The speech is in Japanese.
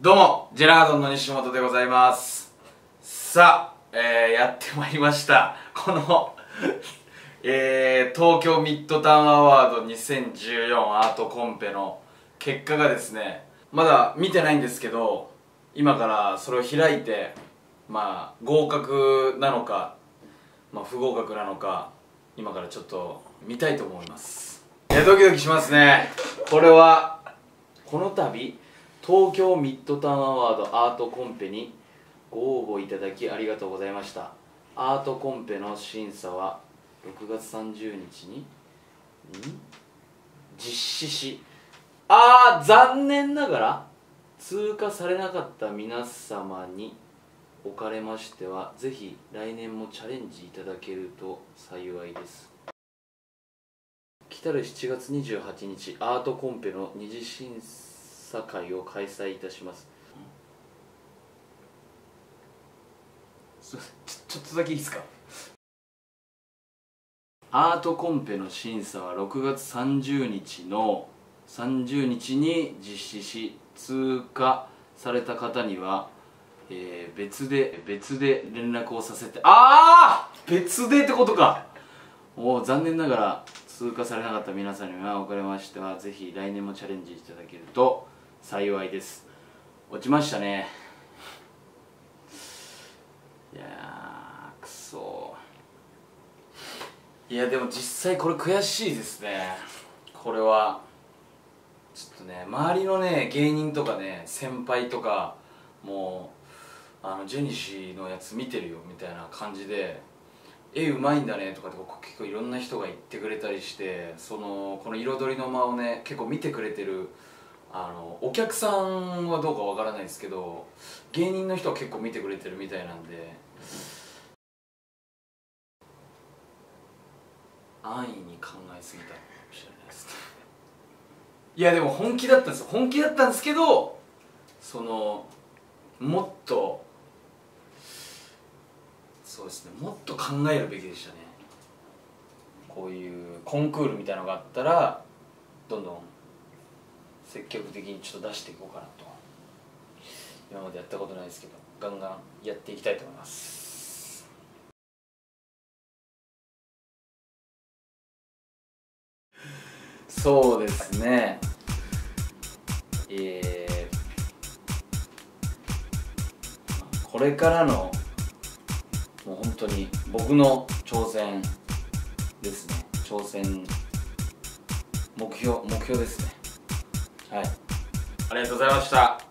どうもジェラードンの西本でございます。さあ、えー、やってまいりました。このえー、東京ミッドタウンアワード2014アートコンペの結果がですねまだ見てないんですけど今からそれを開いてまあ合格なのか、まあ、不合格なのか今からちょっと見たいと思います。いやドキドキしますね。これはこの度東京ミッドタウンアワードアートコンペにご応募いただきありがとうございました。アートコンペの審査は6月30日に実施し。あー残念ながら通過されなかった皆様におかれましてはぜひ来年もチャレンジいただけると幸いです。来たる7月28日アートコンペの二次審査査会を開催いたします。ちょちょっとだけいいですか？アートコンペの審査は6月30日の30日に実施し通過された方には、えー、別で別で連絡をさせてああ別でってことか！おお残念ながら通過されなかった皆さんにはおかれましてはぜひ来年もチャレンジいただけると幸いです。落ちましたね。いやくそ。いやでも実際これ悔しいですね。これは。ちょっとね周りのね芸人とかね先輩とかもうあのジェニシーのやつ見てるよみたいな感じで絵うまいんだねとかって結構いろんな人が言ってくれたりしてそのこの彩りの間をね結構見てくれてるあのお客さんはどうかわからないですけど芸人の人は結構見てくれてるみたいなんで。安易に考えすぎたかもしれないですいやでも本気だったんです本気だったんですけどそのもっとそうですね。もっと考えるべきでしたね。こういうコンクールみたいなのがあったらどんどん積極的にちょっと出していこうかなと今までやったことないですけどガンガンやっていきたいと思います。そうですね。えー、これからのもう本当に僕の挑戦ですね。挑戦目標目標ですね。はいありがとうございました